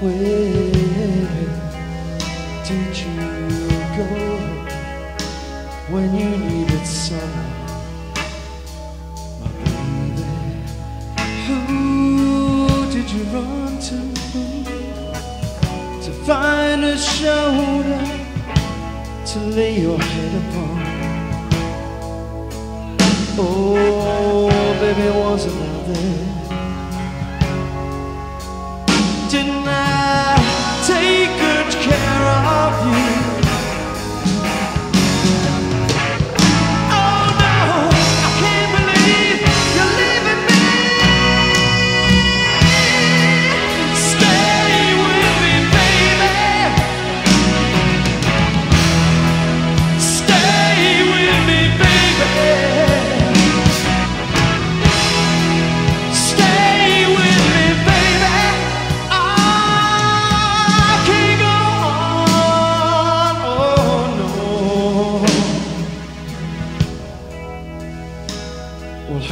Where did you go when you needed someone? My baby, who did you run to to find a shoulder to lay your head upon? Oh, baby, wasn't I there?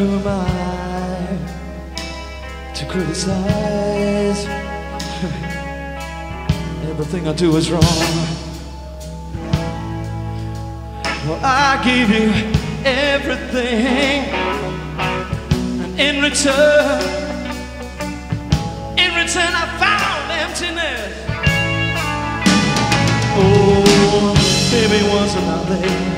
who am I to criticize? Everything I do is wrong. Well, I gave you everything, and in return, in return, I found emptiness. Oh, baby, was another.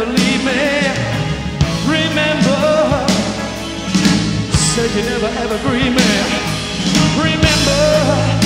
never leave me. Remember, said you never ever grieve me. Remember.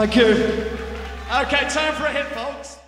Thank you. Okay, time for a hit, folks.